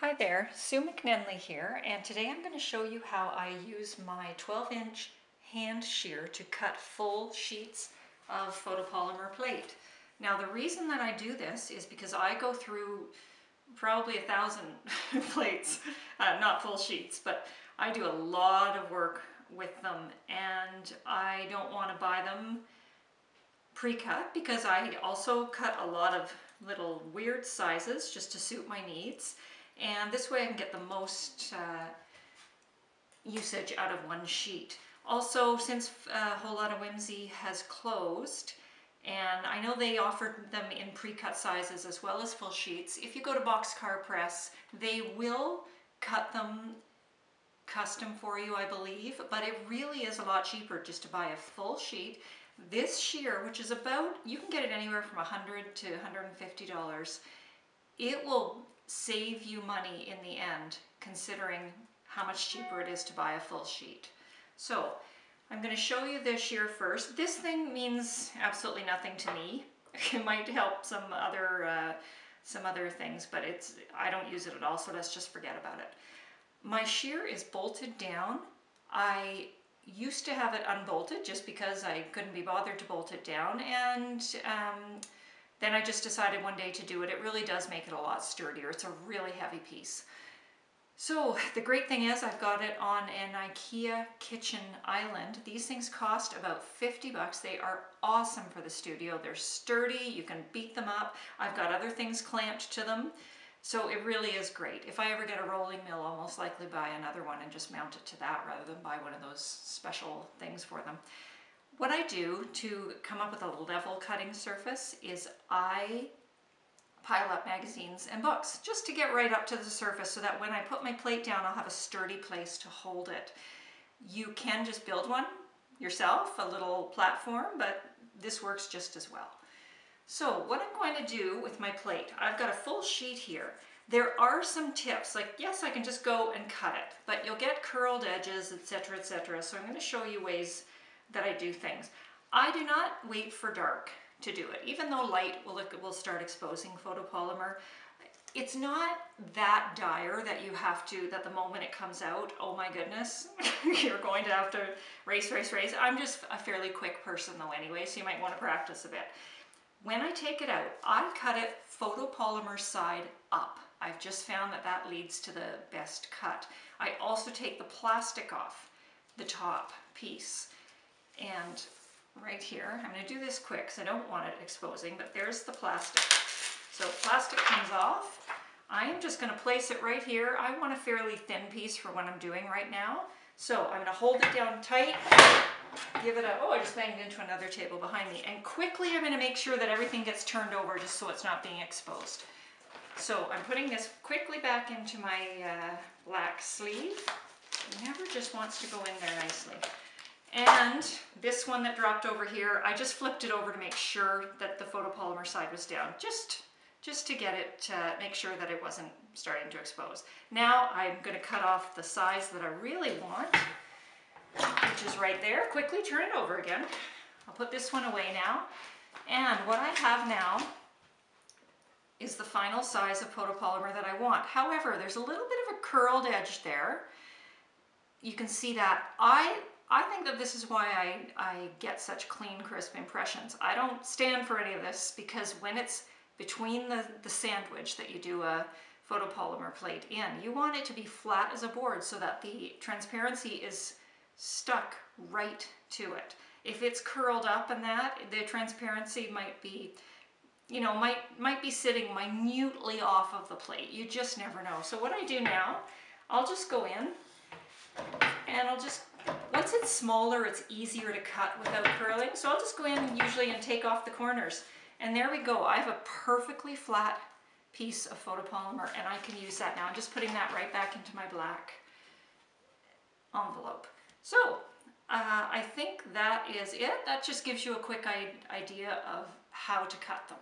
Hi there, Sue McNenly here, and today I'm going to show you how I use my 12 inch hand shear to cut full sheets of photopolymer plate. Now the reason that I do this is because I go through probably a thousand plates, uh, not full sheets, but I do a lot of work with them and I don't want to buy them pre-cut because I also cut a lot of little weird sizes just to suit my needs. And this way I can get the most uh, usage out of one sheet. Also, since uh, Whole Lot of Whimsy has closed, and I know they offered them in pre-cut sizes as well as full sheets, if you go to Boxcar Press, they will cut them custom for you, I believe, but it really is a lot cheaper just to buy a full sheet. This shear, which is about, you can get it anywhere from 100 to $150, it will save you money in the end, considering how much cheaper it is to buy a full sheet. So I'm going to show you this shear first. This thing means absolutely nothing to me. It might help some other uh, some other things, but it's I don't use it at all, so let's just forget about it. My shear is bolted down. I used to have it unbolted just because I couldn't be bothered to bolt it down, and um, then I just decided one day to do it. It really does make it a lot sturdier. It's a really heavy piece. So the great thing is I've got it on an IKEA kitchen island. These things cost about 50 bucks. They are awesome for the studio. They're sturdy, you can beat them up. I've got other things clamped to them. So it really is great. If I ever get a rolling mill, I'll most likely buy another one and just mount it to that rather than buy one of those special things for them. What I do to come up with a level cutting surface is I pile up magazines and books just to get right up to the surface so that when I put my plate down I'll have a sturdy place to hold it. You can just build one yourself, a little platform, but this works just as well. So what I'm going to do with my plate, I've got a full sheet here. There are some tips, like yes, I can just go and cut it, but you'll get curled edges, etc., etc. So I'm going to show you ways that I do things. I do not wait for dark to do it. Even though light will, will start exposing photopolymer, it's not that dire that you have to, that the moment it comes out, oh my goodness, you're going to have to race, race, race. I'm just a fairly quick person though anyway, so you might want to practice a bit. When I take it out, I cut it photopolymer side up. I've just found that that leads to the best cut. I also take the plastic off the top piece. And right here, I'm going to do this quick because I don't want it exposing, but there's the plastic. So plastic comes off. I am just going to place it right here. I want a fairly thin piece for what I'm doing right now. So I'm going to hold it down tight, give it a, oh, I just banged into another table behind me. And quickly I'm going to make sure that everything gets turned over just so it's not being exposed. So I'm putting this quickly back into my uh, black sleeve. It never just wants to go in there nicely. And this one that dropped over here, I just flipped it over to make sure that the photopolymer side was down, just, just to get it, to make sure that it wasn't starting to expose. Now I'm gonna cut off the size that I really want, which is right there. Quickly turn it over again. I'll put this one away now. And what I have now is the final size of photopolymer that I want. However, there's a little bit of a curled edge there. You can see that. I I think that this is why I, I get such clean, crisp impressions. I don't stand for any of this because when it's between the, the sandwich that you do a photopolymer plate in, you want it to be flat as a board so that the transparency is stuck right to it. If it's curled up and that, the transparency might be, you know, might, might be sitting minutely off of the plate. You just never know. So what I do now, I'll just go in and I'll just smaller, it's easier to cut without curling. So I'll just go in usually and take off the corners. And there we go. I have a perfectly flat piece of photopolymer and I can use that now. I'm just putting that right back into my black envelope. So uh, I think that is it. That just gives you a quick idea of how to cut them.